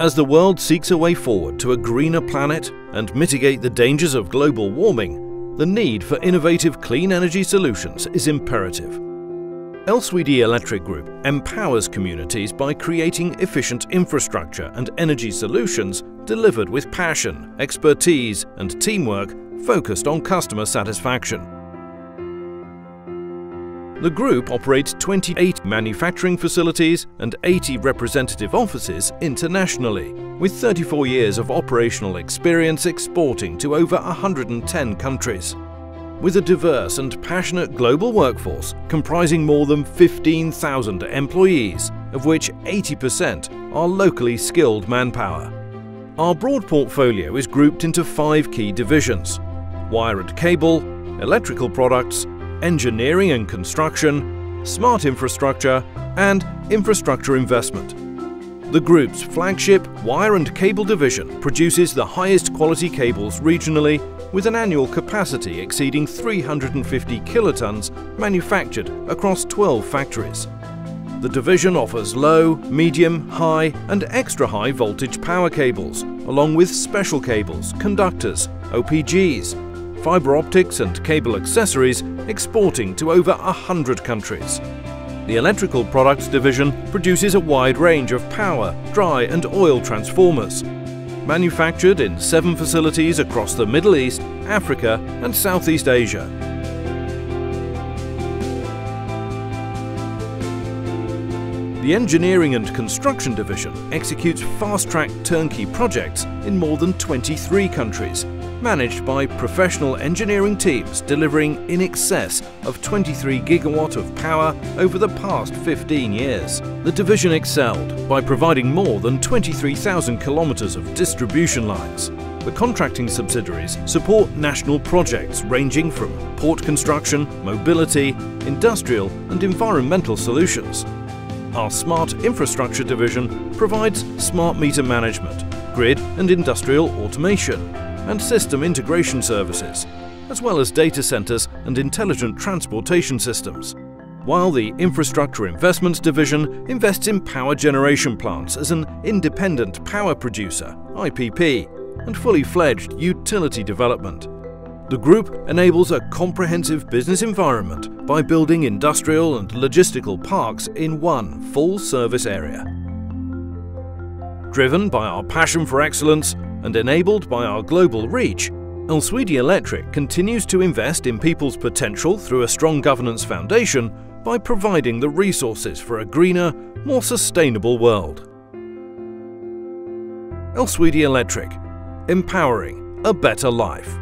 As the world seeks a way forward to a greener planet and mitigate the dangers of global warming, the need for innovative clean energy solutions is imperative. Elsewedy Electric Group empowers communities by creating efficient infrastructure and energy solutions delivered with passion, expertise and teamwork focused on customer satisfaction. The group operates 28 manufacturing facilities and 80 representative offices internationally, with 34 years of operational experience exporting to over 110 countries. With a diverse and passionate global workforce comprising more than 15,000 employees, of which 80% are locally skilled manpower. Our broad portfolio is grouped into five key divisions wire and cable, electrical products, engineering and construction, smart infrastructure, and infrastructure investment. The group's flagship wire and cable division produces the highest quality cables regionally with an annual capacity exceeding 350 kilotons manufactured across 12 factories. The division offers low, medium, high and extra high voltage power cables, along with special cables, conductors, OPGs, fibre optics and cable accessories exporting to over 100 countries. The Electrical Products Division produces a wide range of power, dry and oil transformers. Manufactured in seven facilities across the Middle East, Africa and Southeast Asia. The Engineering and Construction Division executes fast-track turnkey projects in more than 23 countries managed by professional engineering teams delivering in excess of 23 gigawatt of power over the past 15 years. The division excelled by providing more than 23,000 kilometers of distribution lines. The contracting subsidiaries support national projects ranging from port construction, mobility, industrial and environmental solutions. Our Smart Infrastructure division provides smart meter management, grid and industrial automation, and system integration services, as well as data centers and intelligent transportation systems. While the Infrastructure Investments Division invests in power generation plants as an independent power producer, IPP, and fully fledged utility development. The group enables a comprehensive business environment by building industrial and logistical parks in one full service area. Driven by our passion for excellence, and enabled by our global reach, Elsewedy Electric continues to invest in people's potential through a strong governance foundation by providing the resources for a greener, more sustainable world. Elsewedy Electric, empowering a better life.